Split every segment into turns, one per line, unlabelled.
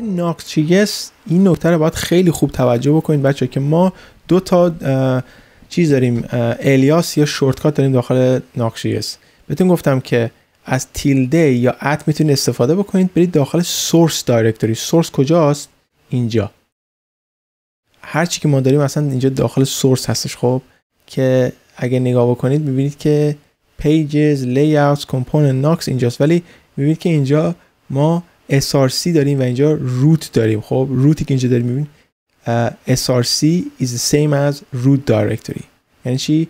توی ناکس این نکته رو باید خیلی خوب توجه بکنید بچه که ما دو تا چیز داریم الیاس یا شورتکات داریم داخل ناکس بهتون گفتم که از تیلده یا ات می‌تونید استفاده بکنید برید داخل سورس دایرکتوری. سورس کجاست؟ اینجا. هر چی که ما داریم اصلا اینجا داخل سورس هستش خب که اگه نگاه بکنید می‌بینید که pages layouts component knocks اینجاست. ولی می‌بینید که اینجا ما src داریم و اینجا روت داریم. خب روتی که اینجا داریم می‌بینید src is the same as root directory. یعنی چی؟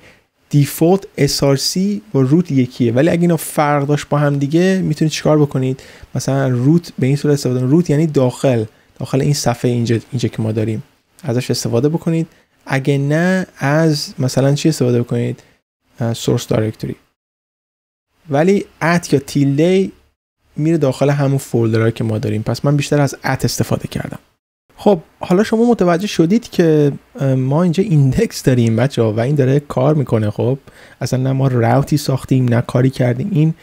دیفولت src با روت یکیه. ولی اگه اینا فرق داشت با هم دیگه می‌تونید چیکار بکنید؟ مثلا روت به این صورت استفاده روت یعنی داخل. داخل این صفحه اینجا اینجا که ما داریم. ازش استفاده بکنید. اگه نه از مثلا چی استفاده بکنید؟ سورس دایرکتوری ولی ات یا تیلدی میره داخل همون فولدرهایی که ما داریم. پس من بیشتر از ات استفاده کردم. خب حالا شما متوجه شدید که ما اینجا ایندکس داریم بچه و این داره کار می‌کنه. خب اصلا نه ما راوتی ساختیم نه کاری کردیم. این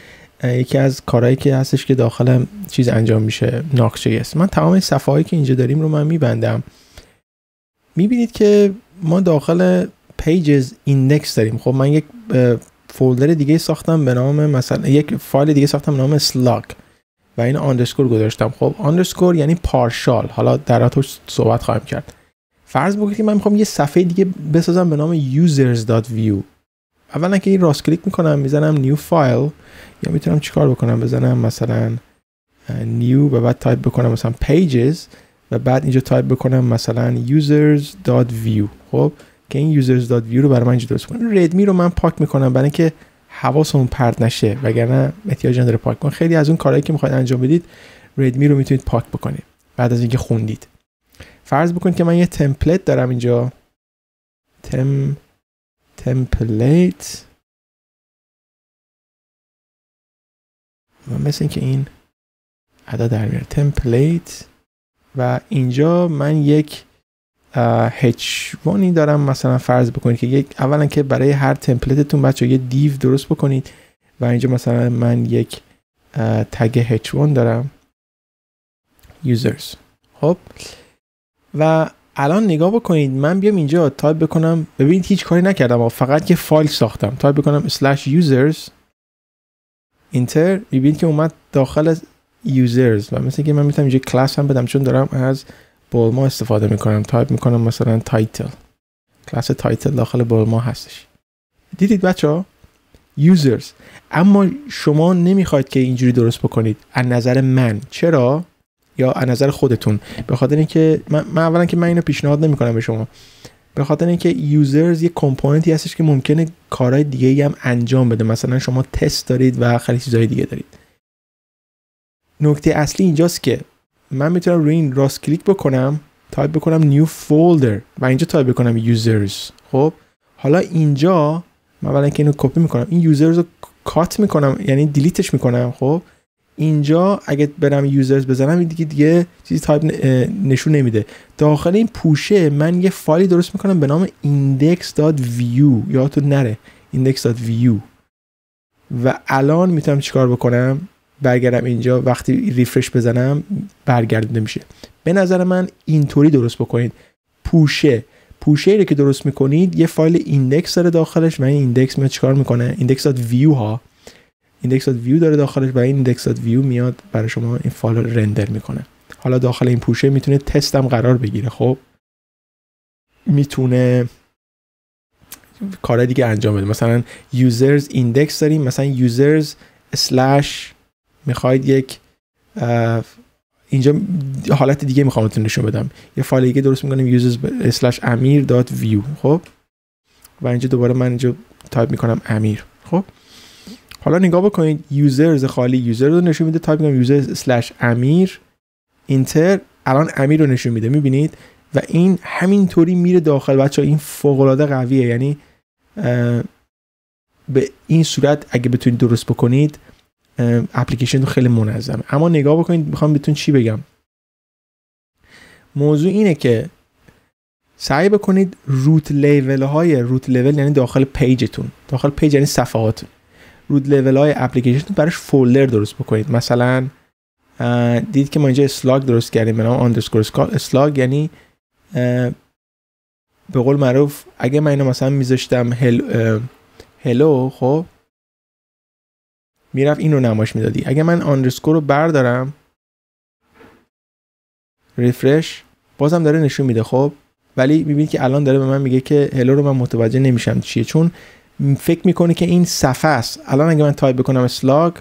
یکی از کارهایی که هستش که داخل چیز انجام میشه ناکچه است. من تمام صفحه که اینجا داریم رو من میبندم. می‌بینید که ما داخل pages index داریم. خب من یک فولدر دیگه ساختم به نام مثلا یک فایل دیگه ساختم به نام slug و این underscore گذاشتم. خب underscore یعنی partial حالا دربارش صحبت خواهیم کرد. فرض که من می‌خوام یه صفحه دیگه بسازم به نام users.view اولا که این راست کلیک می‌کنم می‌زنم new file یا می‌تونم چیکار بکنم؟ بزنم مثلا new و بعد تایپ بکنم مثلا pages و بعد اینجا تایپ بکنم مثلا users.view خب که این users.view رو برای من اینجا درست کنم readme رو من پاک می‌کنم برای اینکه حواسمون پرت نشه وگرنه احتیاج نداره پاک کن. خیلی از اون کارهایی که می‌خواید انجام بدید readme رو می‌تونید پاک بکنید. بعد از اینکه خوندید. فرض بکنید که من یه template دارم اینجا. تم template و مثل اینکه این ادا در میاره. template و اینجا من یک H1 دارم مثلا فرض بکنید که یک اولا که برای هر template تون بچه یه div درست بکنید و اینجا مثلا من یک tag H1 دارم. Users. خب؟ و الان نگاه بکنید من بیام اینجا تایپ بکنم. ببینید هیچ کاری نکردم فقط یه فایل ساختم. تایپ بکنم slash users. enter می‌بینید که اومد داخل users. و مثل که من می‌تونم اینجا کلاس هم بدم چون دارم از Bulma استفاده می‌کنم. تایپ می‌کنم مثلا title. کلاس title داخل Bulma هستش. دیدید بچه ها users اما شما نمی‌خواید که اینجوری درست بکنید. از نظر من. چرا؟ یا از نظر خودتون. به خاطر اینکه من, من اولا که من اینو پیشنهاد نمی‌کنم به شما. به خاطر اینکه users یه component ی هستش که ممکنه کارهای دیگه هم انجام بده. مثلا شما تست دارید و خیلی چیزهای دیگه دارید. نکته اصلی اینجاست که من می‌تونم روی این راست کلیک بکنم تایپ بکنم new folder و اینجا تایپ بکنم users خب؟ حالا اینجا من اولا که اینو کپی می‌کنم این users رو cut می‌کنم یعنی delete ش می‌کنم خب؟ اینجا اگه برم users بزنم این دیگه دیگه چیزی تایپ نشون نمیده. داخل این پوشه من یه فایلی درست می‌کنم به نام index.view تو نره. index.view و الان می‌تونم چیکار بکنم؟ برگردم اینجا وقتی refresh بزنم برگردونده میشه به نظر من اینطوری درست بکنید. پوشه. پوشه ای که درست می‌کنید یه فایل index داره داخلش و این index میاد چیکار می‌کنه؟ index.view ها. index.view داره داخلش و این index.view میاد برای شما این فایل رو render می‌کنه. حالا داخل این پوشه می‌تونه تست هم قرار بگیره. خب؟ می‌تونه کار دیگه انجام بده. مثلا users index داریم. مثلا slash می‌خواید یک اینجا حالت دیگه می‌خوام نشون بدم. یه فایل دیگه درست می‌کنیم users slash خب؟ و اینجا دوباره من اینجا تایپ می‌کنم امیر خب؟ حالا نگاه بکنید users خالی user رو نشون میده. تایپ می‌کنم امیر enter الان امیر رو نشون میده می‌بینید؟ و این همینطوری میره داخل. بچه این فوق العاده قویه. یعنی به این صورت اگه بتونید درست بکنید اپلیکیشن رو خیلی منظمه. اما نگاه بکنید می‌خوام بهتون چی بگم؟ موضوع اینه که سعی بکنید root level های root level یعنی داخل page تون. داخل page یعنی صفحاتون. root level های اپلیکیشن براش فولدر درست بکنید. مثلا دید که ما اینجا slug درست کردیم به نام underscore slug یعنی به قول معروف اگه من اینو مثلا میذاشتم هل hello خب می‌رفت اینو نمایش می‌دادی. اگه من underscore رو بردارم refresh بازم داره نشون میده خب؟ ولی می‌بینید که الان داره به من میگه که hello رو من متوجه نمیشم چیه. چون فکر می‌کنه که این صفحه است. الان اگه من تایپ بکنم slug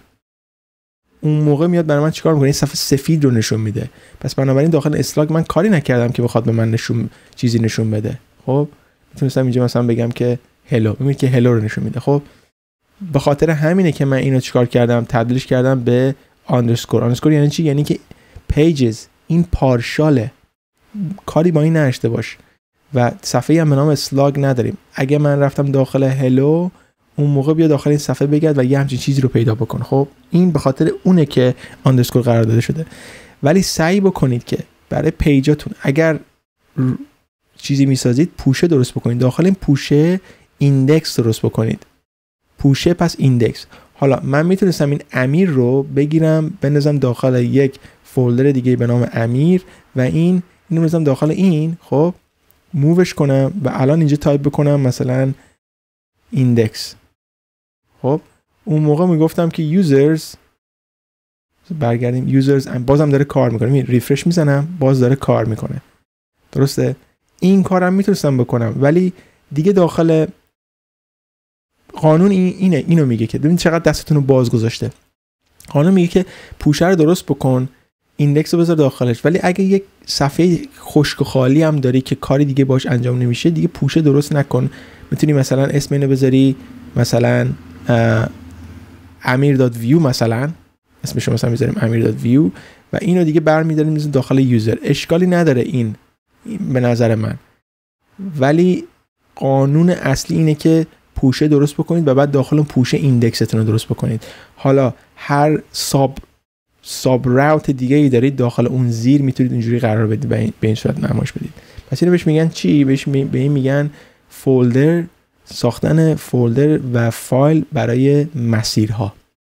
اون موقع میاد برای من چیکار می‌کنه؟ این صفحه سفید رو نشون میده. پس بنابراین داخل slug من کاری نکردم که بخواد به من نشون چیزی نشون بده. خب؟ می‌تونستم اینجا مثلا بگم که hello ببینید که hello رو نشون میده. خب؟ به خاطر همینه که من اینو چیکار کردم؟ تبدیلش کردم به underscore underscore یعنی چی؟ یعنی که pages این partial ه کاری با این نداشته باش. و صفحه هم به نام slug نداریم. اگه من رفتم داخل hello اون موقع بیا داخل این صفحه بگرد و یه همچین چیزی رو پیدا بکن. خب این به خاطر اونه که underscore قرار داده شده. ولی سعی بکنید که برای page اتون اگر چیزی می‌سازید پوشه درست بکنید. داخل این پوشه index درست بکنید. پوشه پس index. حالا من می‌تونستم این امیر رو بگیرم بندازم داخل یک فولدر دیگه به نام امیر و این اینو بندازم داخل این خب؟ move ش کنم و الان اینجا تایپ بکنم مثلا index. خب؟ اون موقع می‌گفتم که users برگردیم. users بازم داره کار می‌کنه. refresh می‌زنم باز داره کار می‌کنه. درسته؟ این کارم می‌تونستم بکنم. ولی دیگه داخل قانون این اینه اینو میگه که ببین چقدر دستتون رو باز گذاشته قانون میگه که پوشه رو درست بکن index رو بذار داخلش. ولی اگه یک صفحه خشک و خالی هم داری که کاری دیگه باش انجام نمیشه دیگه پوشه درست نکن. می‌تونی مثلا اسم اینو بذاری مثلا امیر dot vue مثلا. اسمش مثلا می‌ذاریم امیر dot vue. و اینو دیگه برمیداریم داخل user. اشکالی نداره این به نظر من. ولی قانون اصلی اینه که پوشه درست بکنید و بعد داخل اون پوشه index تون رو درست بکنید. حالا هر ساب ساب راوت دیگه ای دارید داخل اون زیر می‌تونید اینجوری قرار بدید به این صورت نمایش بدید. پس اینو بهش میگن چی؟ بهش به این میگن فولدر ساختن فولدر و فایل برای مسیرها.